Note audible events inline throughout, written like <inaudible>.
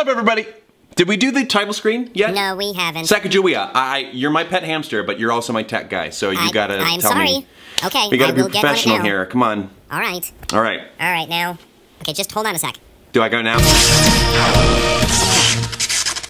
up, everybody? Did we do the title screen yet? No, we haven't. Sacagawea, I, you're my pet hamster, but you're also my tech guy, so you I, gotta I'm tell sorry. me. Okay, We gotta I be will get on professional here. Come on. All right. All right. All right, now. Okay, just hold on a sec. Do I go now?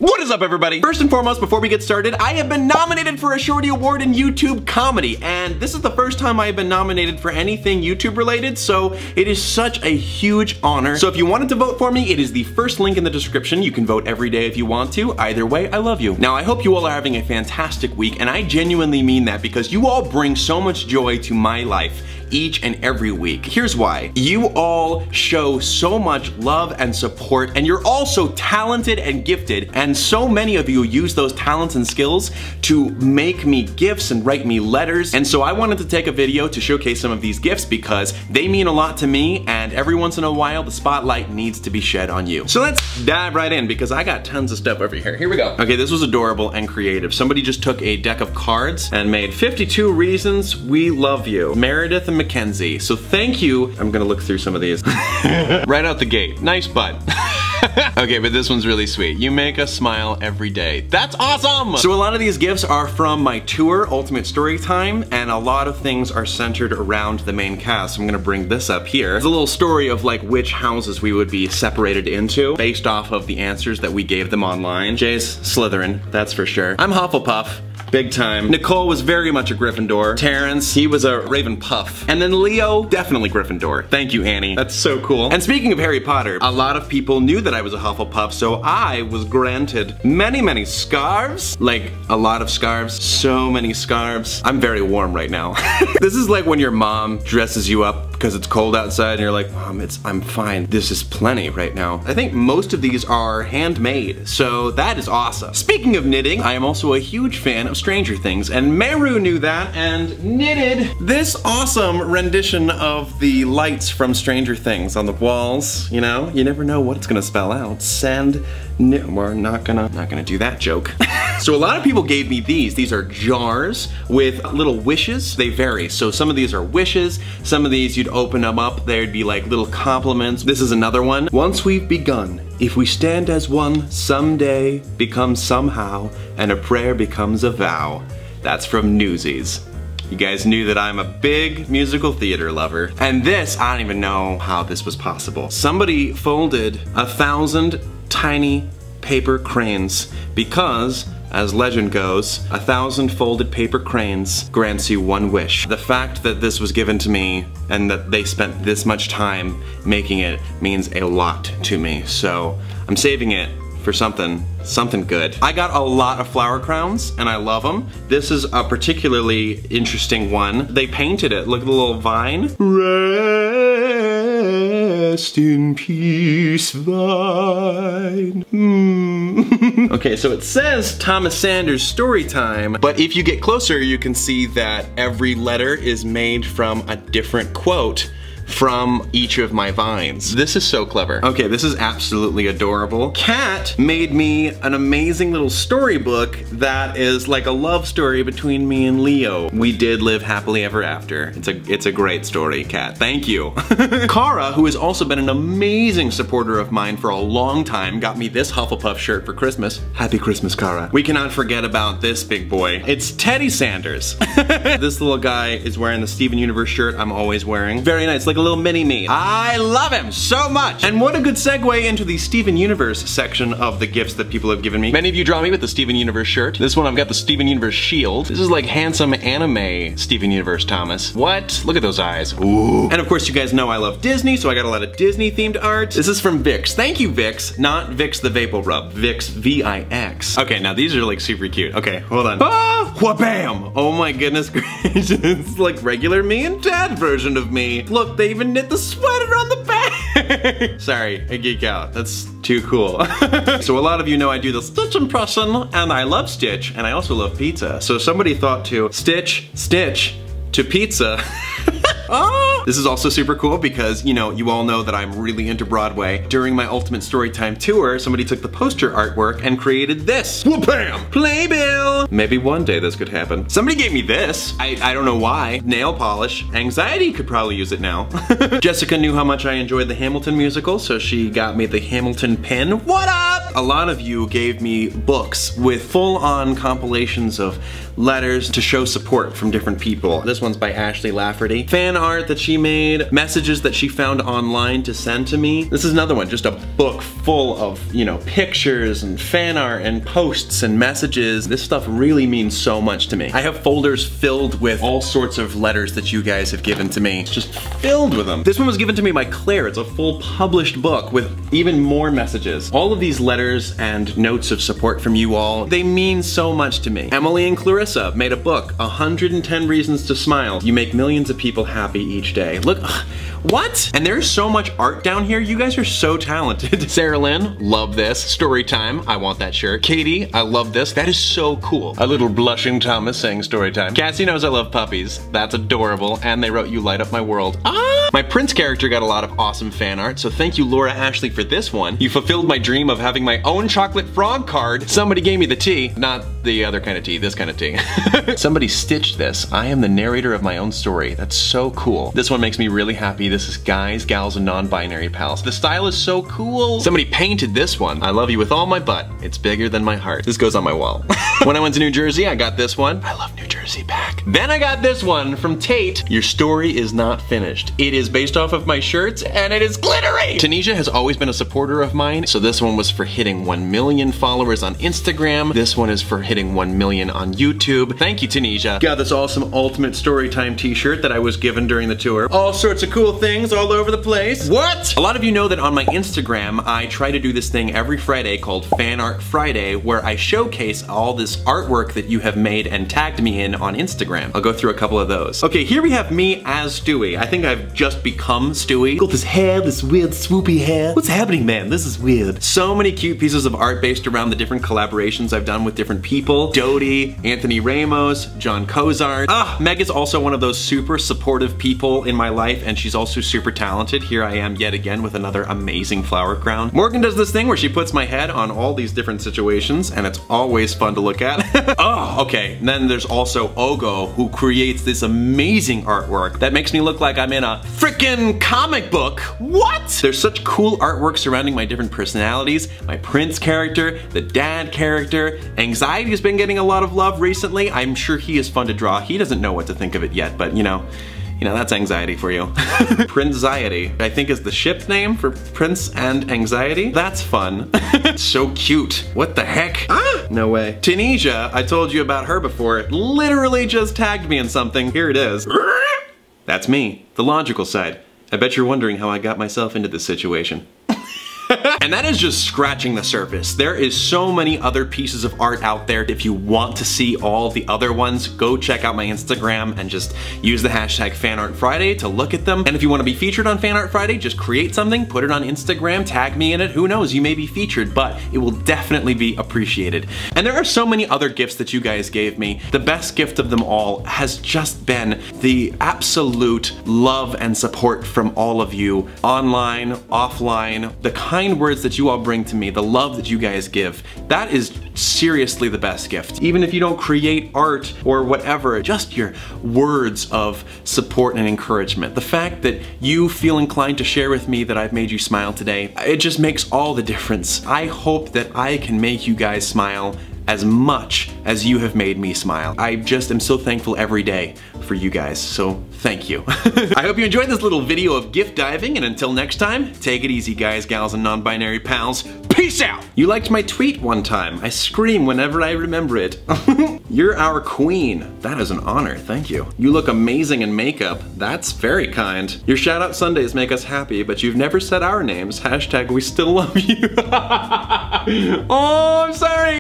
What is up everybody? First and foremost, before we get started, I have been nominated for a Shorty Award in YouTube Comedy, and this is the first time I have been nominated for anything YouTube related, so it is such a huge honor. So if you wanted to vote for me, it is the first link in the description. You can vote every day if you want to. Either way, I love you. Now, I hope you all are having a fantastic week, and I genuinely mean that because you all bring so much joy to my life each and every week. Here's why. You all show so much love and support, and you're all so talented and gifted, and so many of you use those talents and skills to make me gifts and write me letters. And so I wanted to take a video to showcase some of these gifts because they mean a lot to me, and every once in a while, the spotlight needs to be shed on you. So let's dive right in because I got tons of stuff over here. Here we go. Okay, this was adorable and creative. Somebody just took a deck of cards and made 52 reasons we love you. Meredith and Mackenzie. So thank you. I'm gonna look through some of these. <laughs> right out the gate. Nice butt. <laughs> <laughs> okay, but this one's really sweet. You make us smile every day. That's awesome! So a lot of these gifts are from my tour, Ultimate Storytime, and a lot of things are centered around the main cast. I'm gonna bring this up here. It's a little story of like which houses we would be separated into based off of the answers that we gave them online. Jay's Slytherin, that's for sure. I'm Hufflepuff. Big time. Nicole was very much a Gryffindor. Terrence, he was a Ravenpuff. And then Leo, definitely Gryffindor. Thank you, Annie. That's so cool. And speaking of Harry Potter, a lot of people knew that I was a Hufflepuff, so I was granted many, many scarves. Like, a lot of scarves. So many scarves. I'm very warm right now. <laughs> this is like when your mom dresses you up because it's cold outside and you're like, Mom, it's I'm fine. This is plenty right now. I think most of these are handmade, so that is awesome. Speaking of knitting, I am also a huge fan of Stranger Things, and Meru knew that and knitted this awesome rendition of the lights from Stranger Things on the walls. You know, you never know what it's gonna spell out. Send Ni- we're not gonna not gonna do that joke. <laughs> so a lot of people gave me these. These are jars with little wishes. They vary. So some of these are wishes. Some of these you'd open them up. There'd be like little compliments. This is another one. Once we've begun, if we stand as one, someday becomes somehow, and a prayer becomes a vow. That's from Newsies. You guys knew that I'm a big musical theater lover. And this, I don't even know how this was possible. Somebody folded a thousand tiny paper cranes because as legend goes, a thousand folded paper cranes grants you one wish. The fact that this was given to me and that they spent this much time making it means a lot to me. So I'm saving it for something, something good. I got a lot of flower crowns and I love them. This is a particularly interesting one. They painted it, look at the little vine. Rest in peace, vine. Okay, so it says Thomas Sanders story time, but if you get closer, you can see that every letter is made from a different quote from each of my vines. This is so clever. Okay, this is absolutely adorable. Cat made me an amazing little storybook that is like a love story between me and Leo. We did live happily ever after. It's a it's a great story, Cat. Thank you. <laughs> Kara, who has also been an amazing supporter of mine for a long time, got me this Hufflepuff shirt for Christmas. Happy Christmas, Kara. We cannot forget about this big boy. It's Teddy Sanders. <laughs> this little guy is wearing the Steven Universe shirt I'm always wearing. Very nice, like a little mini me. I love him so much. And what a good segue into the Steven Universe section of the gifts that people have given me. Many of you draw me with the Steven Universe shirt. This one I've got the Steven Universe shield. This is like handsome anime Steven Universe Thomas. What? Look at those eyes. Ooh. And of course you guys know I love Disney, so I got a lot of Disney themed art. This is from Vix. Thank you Vix, Not Vicks the VapoRub. Vix, V-I-X. Okay, now these are like super cute. Okay, hold on. Ah! Wha-bam! Oh my goodness <laughs> gracious. Like regular me and dad version of me. Look, they even knit the sweater on the back. <laughs> Sorry, I geek out. That's too cool. <laughs> so a lot of you know I do the Stitch impression, and I love Stitch, and I also love pizza. So somebody thought to Stitch, Stitch to pizza. <laughs> Ah! This is also super cool because, you know, you all know that I'm really into Broadway. During my Ultimate Storytime tour, somebody took the poster artwork and created this. Whoop-bam! Playbill! Maybe one day this could happen. Somebody gave me this. I, I don't know why. Nail polish. Anxiety could probably use it now. <laughs> Jessica knew how much I enjoyed the Hamilton musical, so she got me the Hamilton pin. What up? A lot of you gave me books with full-on compilations of letters to show support from different people. This one's by Ashley Lafferty. Fan art that she made, messages that she found online to send to me. This is another one, just a book full of, you know, pictures and fan art and posts and messages. This stuff really means so much to me. I have folders filled with all sorts of letters that you guys have given to me. It's just filled with them. This one was given to me by Claire. It's a full published book with even more messages. All of these letters and notes of support from you all, they mean so much to me. Emily and Clarissa made a book, 110 Reasons to Smile. You make millions of people happy each day. Look, what? And there's so much art down here. You guys are so talented. <laughs> Sarah Lynn, love this. Story time, I want that shirt. Katie, I love this. That is so cool. A little blushing Thomas saying story time. Cassie knows I love puppies. That's adorable. And they wrote You Light Up My World. Ah! My Prince character got a lot of awesome fan art, so thank you Laura Ashley for this one. You fulfilled my dream of having my own chocolate frog card. Somebody gave me the tea, not the other kind of tea, this kind of tea. <laughs> Somebody stitched this. I am the narrator of my own story. That's so cool. This one makes me really happy. This is guys, gals, and non-binary pals. The style is so cool. Somebody painted this one. I love you with all my butt. It's bigger than my heart. This goes on my wall. <laughs> when I went to New Jersey, I got this one. I love New Jersey back. Then I got this one from Tate. Your story is not finished. It is based off of my shirts and it is Tanisha has always been a supporter of mine. So this one was for hitting 1 million followers on Instagram. This one is for hitting 1 million on YouTube. Thank you, Tanisha. Got this awesome Ultimate Storytime t-shirt that I was given during the tour. All sorts of cool things all over the place. What? A lot of you know that on my Instagram, I try to do this thing every Friday called Fan Art Friday, where I showcase all this artwork that you have made and tagged me in on Instagram. I'll go through a couple of those. Okay, here we have me as Stewie. I think I've just become Stewie. Got this hair, this weird swoopy hair. What's happening, man? This is weird. So many cute pieces of art based around the different collaborations I've done with different people. Dodie, Anthony Ramos, Jon Cozart. Ah, Meg is also one of those super supportive people in my life, and she's also super talented. Here I am yet again with another amazing flower crown. Morgan does this thing where she puts my head on all these different situations, and it's always fun to look at. oh, <laughs> okay. And then there's also Ogo, who creates this amazing artwork that makes me look like I'm in a freaking comic book. What? There's such cool artwork surrounding my different personalities, my Prince character, the dad character. Anxiety has been getting a lot of love recently. I'm sure he is fun to draw. He doesn't know what to think of it yet, but you know, you know, that's anxiety for you. <laughs> Prinxiety, I think is the ship name for Prince and Anxiety. That's fun. <laughs> so cute. What the heck? Ah, no way. Tanisha, I told you about her before. Literally just tagged me in something. Here it is. <laughs> That's me, the logical side. I bet you're wondering how I got myself into this situation. And that is just scratching the surface. There is so many other pieces of art out there. If you want to see all the other ones, go check out my Instagram and just use the hashtag FanArtFriday to look at them. And if you want to be featured on Fan Art Friday, just create something, put it on Instagram, tag me in it. Who knows, you may be featured, but it will definitely be appreciated. And there are so many other gifts that you guys gave me. The best gift of them all has just been the absolute love and support from all of you, online, offline, the kind kind words that you all bring to me, the love that you guys give, that is seriously the best gift. Even if you don't create art or whatever, just your words of support and encouragement. The fact that you feel inclined to share with me that I've made you smile today, it just makes all the difference. I hope that I can make you guys smile as much as you have made me smile. I just am so thankful every day for you guys, so thank you. <laughs> I hope you enjoyed this little video of gift diving, and until next time, take it easy guys, gals, and non-binary pals. Peace out! You liked my tweet one time. I scream whenever I remember it. <laughs> You're our queen. That is an honor, thank you. You look amazing in makeup. That's very kind. Your shout out Sundays make us happy, but you've never said our names. Hashtag we still love you. <laughs> oh, I'm sorry.